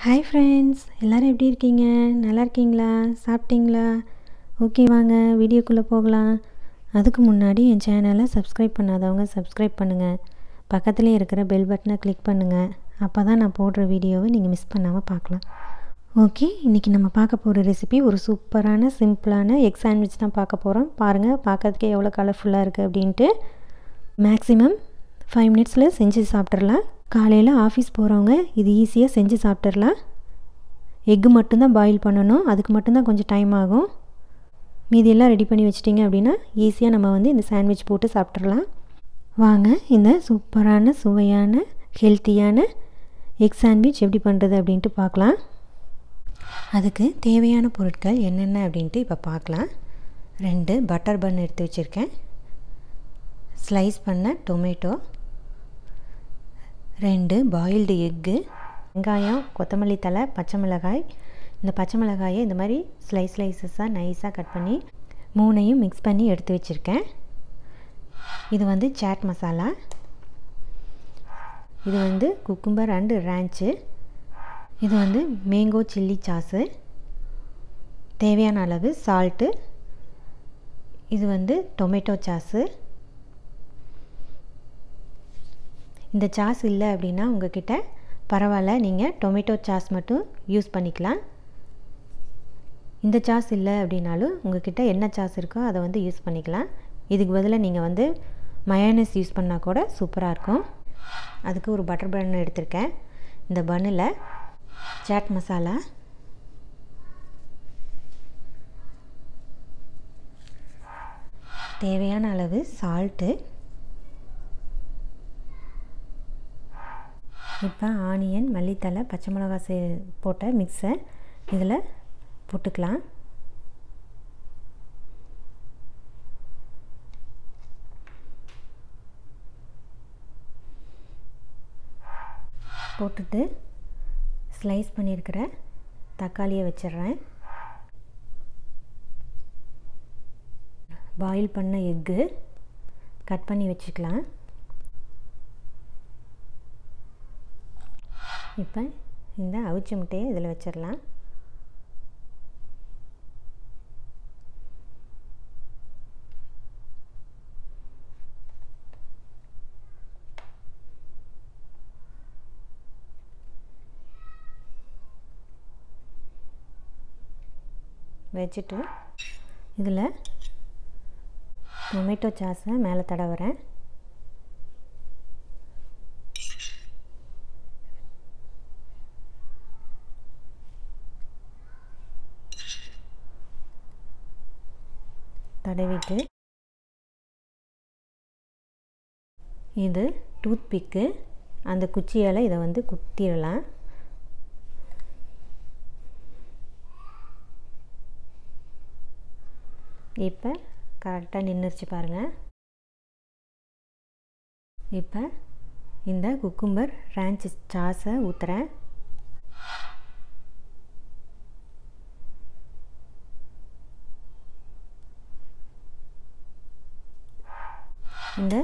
Hi friends எல்லோரும் எப்படி இருக்கீங்க? நல்லா இருக்கீங்களா? சாப்பிட்டீங்களா? ஓகே வாங்க. வீடியோக்குள்ளே போகலாம். அதுக்கு முன்னாடி என் சேனலை சப்ஸ்கிரைப் பண்ணாதவங்க சப்ஸ்கிரைப் பண்ணுங்கள் பக்கத்துலேயே இருக்கிற பெல் பட்டனை கிளிக் பண்ணுங்கள் அப்போ தான் நான் போடுற வீடியோவை நீங்கள் மிஸ் பண்ணாமல் பார்க்கலாம். ஓகே இன்றைக்கி நம்ம பார்க்க போகிற ரெசிபி ஒரு சூப்பரான சிம்பிளான எக் சாண்ட்விச் தான் பார்க்க போகிறோம் பாருங்கள் பார்க்கறதுக்கே எவ்வளோ கலர்ஃபுல்லாக இருக்குது அப்படின்ட்டு. மேக்ஸிமம் ஃபைவ் மினிட்ஸில் செஞ்சு சாப்பிட்றலாம் காலையில் ஆஃபீஸ் போகிறவங்க இது ஈஸியாக செஞ்சு சாப்பிட்றலாம் எக்கு மட்டும்தான் பாயில் பண்ணணும். அதுக்கு மட்டும்தான் கொஞ்சம் டைம் ஆகும். மீதியெல்லாம் ரெடி பண்ணி வச்சிட்டிங்க அப்படின்னா ஈஸியாக நம்ம வந்து இந்த சாண்ட்விச் போட்டு சாப்பிட்றலாம் வாங்க இந்த சூப்பரான சுவையான ஹெல்த்தியான எக் சாண்ட்விச் எப்படி பண்ணுறது அப்படின்ட்டு பார்க்கலாம். அதுக்கு தேவையான பொருட்கள் என்னென்ன அப்படின்ட்டு இப்போ பார்க்கலாம். ரெண்டு பட்டர் பன் எடுத்து வச்சுருக்கேன். ஸ்லைஸ் பண்ண டொமேட்டோ ரெண்டு பாயில்டு எக்கு வெங்காயம் கொத்தமல்லி தலை பச்சை மிளகாய். இந்த பச்சை மிளகாயை இந்த மாதிரி ஸ்லைஸ் ஸ்லைசஸாக நைஸாக கட் பண்ணி மூணையும் மிக்ஸ் பண்ணி எடுத்து வச்சுருக்கேன். இது வந்து சாட் மசாலா இது வந்து குக்கும்பர் அண்டு ரேன்ச்சு இது வந்து மேங்கோ சில்லி சாஸு தேவையான அளவு சால்ட்டு இது வந்து டொமேட்டோ சாஸு இந்த சாஸ் இல்லை அப்படின்னா உங்ககிட்ட பரவாயில்ல நீங்கள் டொமேட்டோ சாஸ் மட்டும் யூஸ் பண்ணிக்கலாம். இந்த சாஸ் இல்லை அப்படின்னாலும் உங்ககிட்ட என்ன சாஸ் இருக்கோ அதை வந்து யூஸ் பண்ணிக்கலாம். இதுக்கு பதிலாக நீங்கள் வந்து மயோனஸ் யூஸ் பண்ணால் கூட சூப்பராக இருக்கும். அதுக்கு ஒரு பட்டர் பன் எடுத்திருக்கேன். இந்த பன்னில் சாட் மசாலா தேவையான அளவு சால்ட்டு இப்போ ஆனியன் மல்லித்தலை பச்சை மிளகா சே போட்ட மிக்ஸை இதில் போட்டுக்கலாம். போட்டுட்டு ஸ்லைஸ் பண்ணியிருக்கிற தக்காளியை வச்சிடுறேன். பாயில் பண்ண எக்கு கட் பண்ணி வச்சுக்கலாம். இப்போ இந்த அவிச்ச முட்டையை இதில் வச்சிடலாம். வச்சுட்டு இதில் டொமேட்டோ சாஸை மேலே தடவுறேன். தடவிட்டு இது டூத் பிக்கு அந்த குச்சியால் இதை வந்து குத்திடலாம். இப்போ கரெக்டாக நின்றுச்சு பாருங்கள் இப்போ இந்த குக்கும்பர் ரேஞ்ச் சாஸை ஊற்றுறேன் இந்த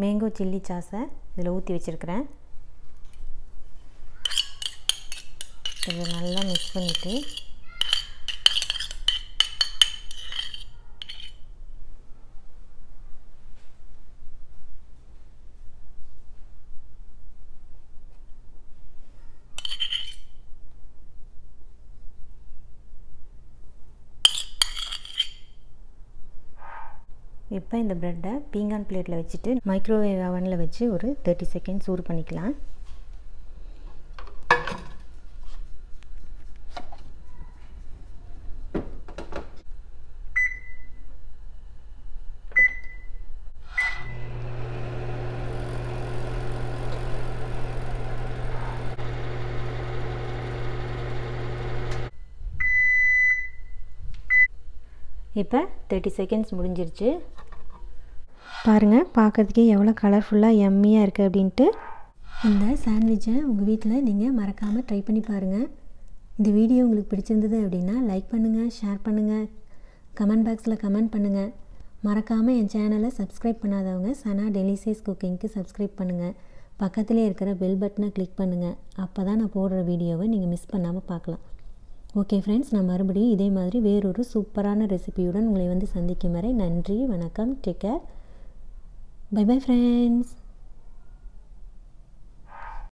மேங்கோ சில்லி சாஸை இதில் ஊற்றி வச்சுருக்கிறேன். இதை நல்லா மிக்ஸ் பண்ணிவிட்டு இப்போ இந்த ப்ரெட்டை பீங்கான் பிளேட்டில் வச்சுட்டு மைக்ரோவேவ் அவனில் வச்சு ஒரு தேர்ட்டி செகண்ட் சூடு பண்ணிக்கலாம். இப்போ தேர்ட்டி செகண்ட்ஸ் முடிஞ்சிருச்சு. பாருங்கள் பார்க்குறதுக்கே எவ்வளோ கலர்ஃபுல்லாக எம்மியாக இருக்குது அப்படின்ட்டு. இந்த சாண்ட்விட்சை உங்கள் வீட்டில் நீங்கள் மறக்காமல் ட்ரை பண்ணி பாருங்கள் இந்த வீடியோ உங்களுக்கு பிடிச்சிருந்தது அப்படின்னா லைக் பண்ணுங்கள் ஷேர் பண்ணுங்கள் கமெண்ட் பாக்ஸில் கமெண்ட் பண்ணுங்கள் மறக்காமல் என் சேனலை சப்ஸ்கிரைப் பண்ணாதவங்க சனா டெலிசியஸ் குக்கிங்க்கு சப்ஸ்கிரைப் பண்ணுங்கள் பக்கத்திலே இருக்கிற பெல் பட்டனை கிளிக் பண்ணுங்கள் அப்போ தான் நான் போடுற வீடியோவை நீங்கள் மிஸ் பண்ணாமல் பார்க்கலாம். ஓகே ஃப்ரெண்ட்ஸ் நான் மறுபடியும் இதே மாதிரி வேறொரு சூப்பரான ரெசிபியுடன் உங்களை வந்து சந்திக்கும் வரை நன்றி வணக்கம் take care Bye bye friends.